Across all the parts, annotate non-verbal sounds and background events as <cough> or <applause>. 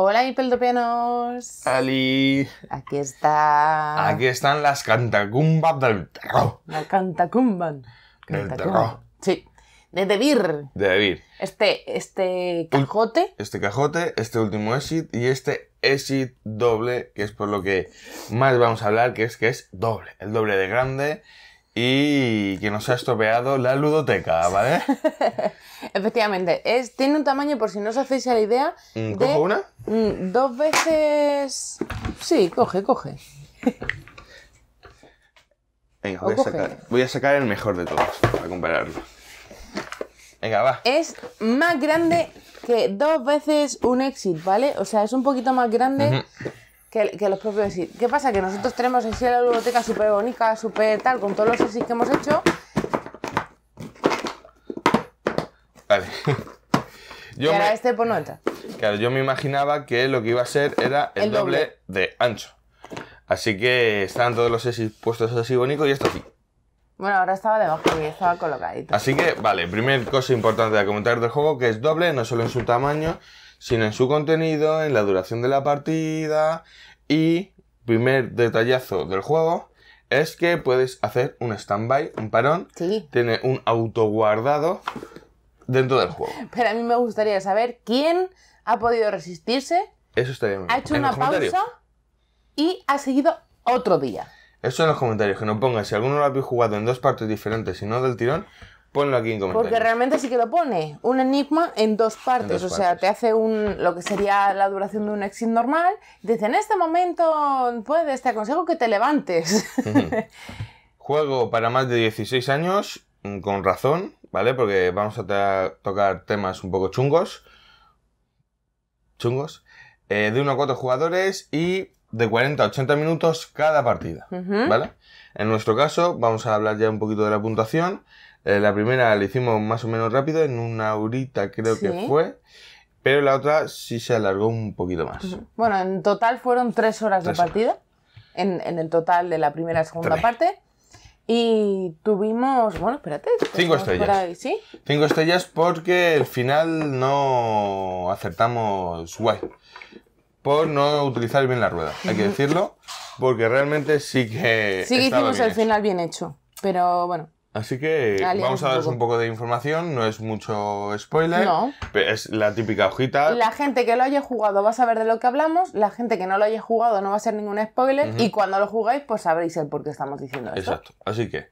Hola, hipeldopianos. Ali. Aquí está. Aquí están las cantacumbas del terror. La cantacumban. Del terror. Sí. De Debir. De David. Este, este cajote. Este cajote, este último exit y este exit doble, que es por lo que más vamos a hablar, que es que es doble. El doble de grande y que nos ha estropeado la ludoteca, ¿vale? <laughs> Efectivamente. Es, tiene un tamaño, por si no os hacéis a la idea. Mm, de, ¿Cojo una? mm, Dos veces. Sí, coge, coge. Venga, voy a, coge. sacar, voy a sacar el mejor de todos para compararlo. Venga, va. Es más grande que dos veces un exit, ¿vale? O sea, es un poquito más grande que, que los propios exit. ¿Qué pasa? Que nosotros tenemos así la biblioteca súper bonita, súper tal, con todos los exits que hemos hecho. Vale. <laughs> y Yo ahora me, este pues no entra. claro, yo me imaginaba que lo que iba a ser era el, El doble. doble. de ancho. Así que estaban todos los exits puestos así bonitos y esto aquí. Bueno, ahora estaba debajo y estaba colocadito. Así que, vale, primer cosa importante a comentar del juego, que es doble, no solo en su tamaño, sino en su contenido, en la duración de la partida y, primer detallazo del juego, es que puedes hacer un stand-by, un parón, Sí. tiene un autoguardado dentro del juego. <laughs> Pero a mí me gustaría saber quién ha podido resistirse, Eso estaría muy ha bien. hecho En una pausa y ha seguido otro día. Eso en los comentarios, que nos pongan, si alguno lo habéis jugado en dos partes diferentes y no del tirón, ponlo aquí en comentarios. Porque realmente sí que lo pone. Un enigma en dos partes. dos o sea, partes. te hace un lo que sería la duración de un exit normal. Dice, en este momento puedes, te aconsejo que te levantes. Juego para más de 16 años, mm, con razón, ¿vale? Porque vamos a tocar temas un poco chungos. Chungos. Eh, de 1 a 4 jugadores y de 40 a 80 minutos cada partida. ¿vale? En nuestro caso, vamos a hablar ya un poquito de la puntuación. Eh, la primera la hicimos más o menos rápido, en una horita creo que Sí. fue. Pero la otra sí se alargó un poquito más. bueno, en total fueron tres horas Tres de partida. En, en el total de la primera y segunda Tres. parte. Y tuvimos, bueno, espérate. Cinco estrellas. ahí, ¿Sí? Cinco estrellas porque el final no acertamos guay. Por no utilizar bien la rueda, hay que decirlo. Porque realmente sí que. Sí que hicimos bien el hecho. final bien hecho. Pero bueno, Así que vamos a daros un poco de información, no es mucho spoiler. No. pero Es la típica hojita. La gente que lo haya jugado va a saber de lo que hablamos, la gente que no lo haya jugado no va a ser ningún spoiler y cuando lo jugáis pues sabréis el por qué estamos diciendo esto. Exacto. Así que.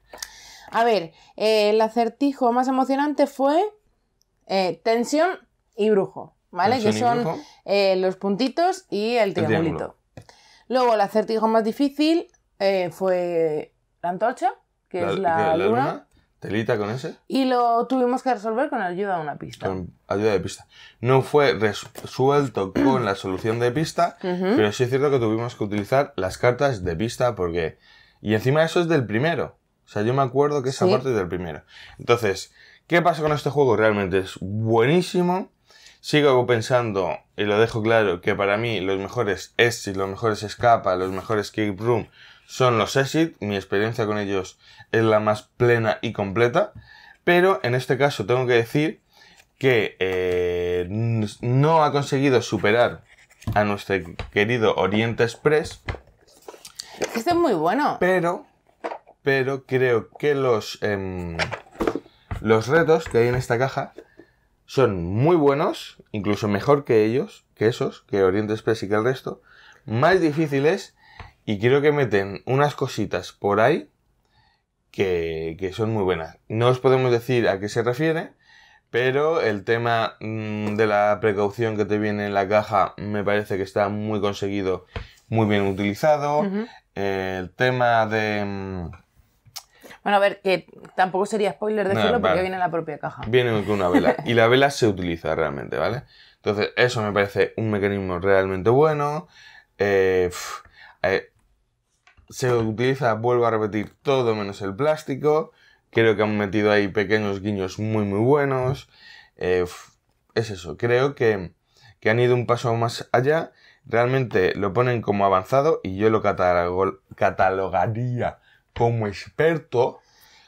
A ver, eh, el acertijo más emocionante fue eh, tensión y brujo, ¿vale? Tensión que son eh, los puntitos y el triangulito. Luego el acertijo más difícil fue la antorcha, que es la, luna, telita con ese. y lo tuvimos que resolver con ayuda de una pista. Con ayuda de pista. No fue resuelto con la solución de pista, pero sí es cierto que tuvimos que utilizar las cartas de pista porque... Y encima eso es del primero. O sea, yo me acuerdo que esa Sí. parte es del primero. Entonces, ¿qué pasa con este juego? Realmente es buenísimo. Sigo pensando, y lo dejo claro, que para mí los mejores exit, los mejores escapa, los mejores escape room son los exit. Mi experiencia con ellos es la más plena y completa. Pero en este caso tengo que decir que eh, no ha conseguido superar a nuestro querido Oriente Express, Este es muy bueno. pero, pero creo que los, em, los retos que hay en esta caja son muy buenos, incluso mejor que ellos, que esos, que Oriente Express y que el resto, más difíciles y creo que meten unas cositas por ahí que, que son muy buenas. No os podemos decir a qué se refiere, pero el tema mm, de la precaución que te viene en la caja me parece que está muy conseguido, muy bien utilizado. Eh, el tema de... mm, Bueno, a ver, que tampoco sería spoiler decirlo porque vale. viene en la propia caja. Viene con una vela. <laughs> Y la vela se utiliza realmente, ¿vale? Entonces, eso me parece un mecanismo realmente bueno. Eh, eh, se utiliza, vuelvo a repetir, todo menos el plástico. Creo que han metido ahí pequeños guiños muy, muy buenos. Eh, es eso, creo que, que han ido un paso más allá. Realmente lo ponen como avanzado y yo lo catalogaría como experto.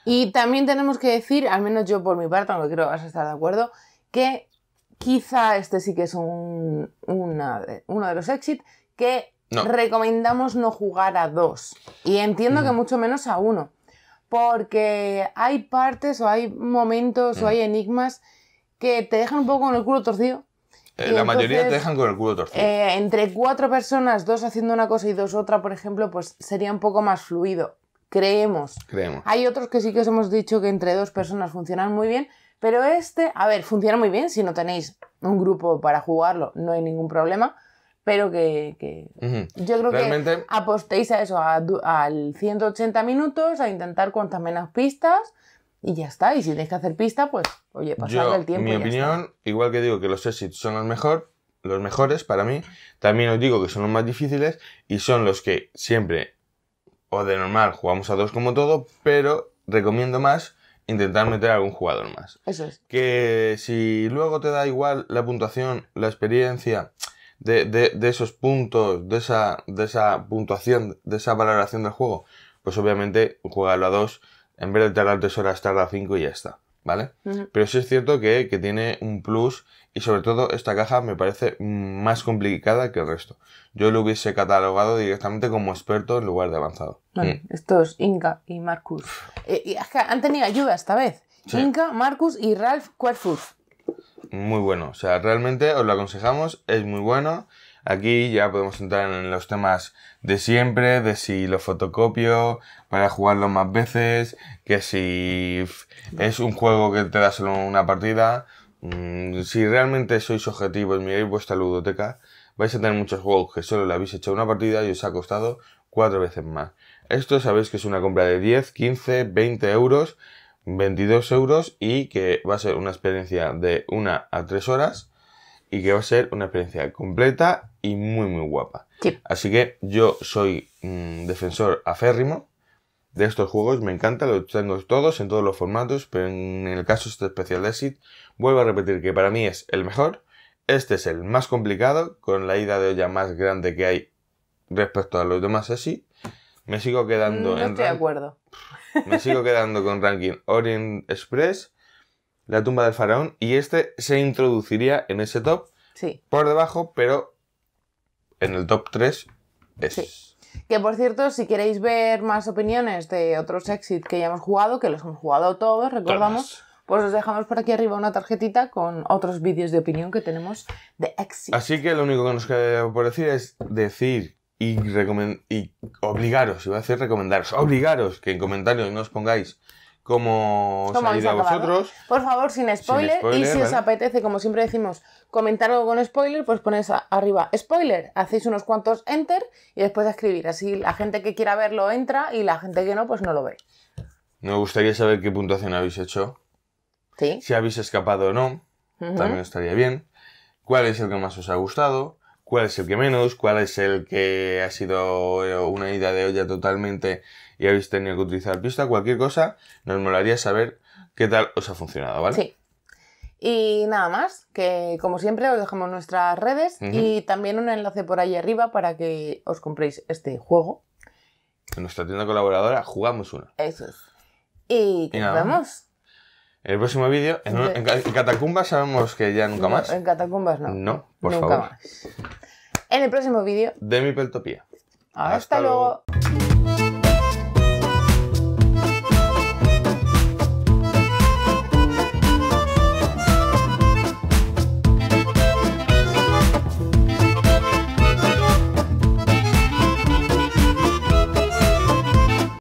Y también tenemos que decir, al menos yo por mi parte, aunque creo que vas a estar de acuerdo, que quizá este sí que es un, uno de los exit que No. recomendamos no jugar a dos. Y entiendo que mucho menos a uno. Porque hay partes o hay momentos o hay enigmas que te dejan un poco con el culo torcido. Eh, la mayoría te dejan con el culo torcido. Eh, entre cuatro personas, dos haciendo una cosa y dos otra, por ejemplo, pues sería un poco más fluido. Creemos. creemos. Hay otros que sí que os hemos dicho que entre dos personas funcionan muy bien, pero este, a ver, funciona muy bien si no tenéis un grupo para jugarlo, no hay ningún problema, pero que, yo creo Realmente- que apostéis a eso, a al 180 minutos, a intentar cuantas menos pistas y ya está. Y si tenéis que hacer pista, pues, oye, pasad el tiempo. mi y ya opinión, igual que digo que los exits son los mejor, los mejores para mí, también os digo que son los más difíciles y son los que siempre o de normal jugamos a dos como todo, pero recomiendo más intentar meter a algún jugador más. Eso es. Que si luego te da igual la puntuación, la experiencia de, de- de esos puntos, de esa, de esa puntuación, de esa valoración del juego, pues obviamente jugarlo a dos, en vez de tardar tres horas, tarda cinco y ya está, ¿vale? Pero sí es cierto que, que tiene un plus y sobre todo esta caja me parece más complicada que el resto. Yo lo hubiese catalogado directamente como experto en lugar de avanzado. Bueno, Mm. estos Inca y Marcus. Eh, y es que han tenido ayuda esta vez. Sí. Inca, Marcus y Ralph Querfurth. Muy bueno, o sea, realmente os lo aconsejamos, es muy bueno. Aquí ya podemos entrar en los temas de siempre, de si lo fotocopio para jugarlo más veces, que si es un juego que te da solo una partida. Mm, si realmente sois objetivos, miráis vuestra ludoteca, vais a tener muchos juegos que solo le habéis hecho una partida y os ha costado cuatro veces más. Esto sabéis que es una compra de 10, 15, 20 euros 22 euros y que va a ser una experiencia de una a tres horas y que va a ser una experiencia completa y muy muy guapa. Sí. Así que yo soy mm, defensor aférrimo de estos juegos, me encanta, los tengo todos en todos los formatos, pero en el caso este especial de Exit, vuelvo a repetir que para mí es el mejor, este es el más complicado, con la ida de olla más grande que hay respecto a los demás Exit, me sigo quedando No en estoy de acuerdo. me sigo quedando con ranking Orient Express, La tumba del faraón, y este se introduciría en ese top Sí. por debajo, pero en el top 3 es. Sí. Que por cierto, si queréis ver más opiniones de otros Exit que ya hemos jugado, que los hemos jugado todos, recordamos, pues os dejamos por aquí arriba una tarjetita con otros vídeos de opinión que tenemos de Exit. Así que lo único que nos queda por decir es decir y, y obligaros, iba a decir recomendaros, obligaros que en comentarios nos pongáis cómo os ¿Cómo ha a vosotros. Por favor, sin spoiler. y spoiler, si os apetece, como siempre decimos, comentar algo con spoiler, pues ponéis arriba spoiler, hacéis unos cuantos enter y después escribir. Así la gente que quiera verlo entra y la gente que no, pues no lo ve. Me gustaría saber qué puntuación habéis hecho, Sí. si habéis escapado o no, también estaría bien. ¿Cuál es el que más os ha gustado? ¿Cuál es el que menos? ¿Cuál es el que ha sido eh, una ida de olla totalmente y habéis tenido que utilizar pista? Cualquier cosa, nos molaría saber qué tal os ha funcionado, ¿vale? Sí. Y nada más, que como siempre os dejamos nuestras redes y también un enlace por ahí arriba para que os compréis este juego. En nuestra tienda colaboradora jugamos una. Eso es. Y que Y nos vemos. En el próximo vídeo, en, un- en Ca- en Catacumba sabemos que ya nunca No, más. En catacumbas no. No, por Nunca favor. más. En el próximo vídeo. De mi peltopía. Hasta, Hasta luego. luego.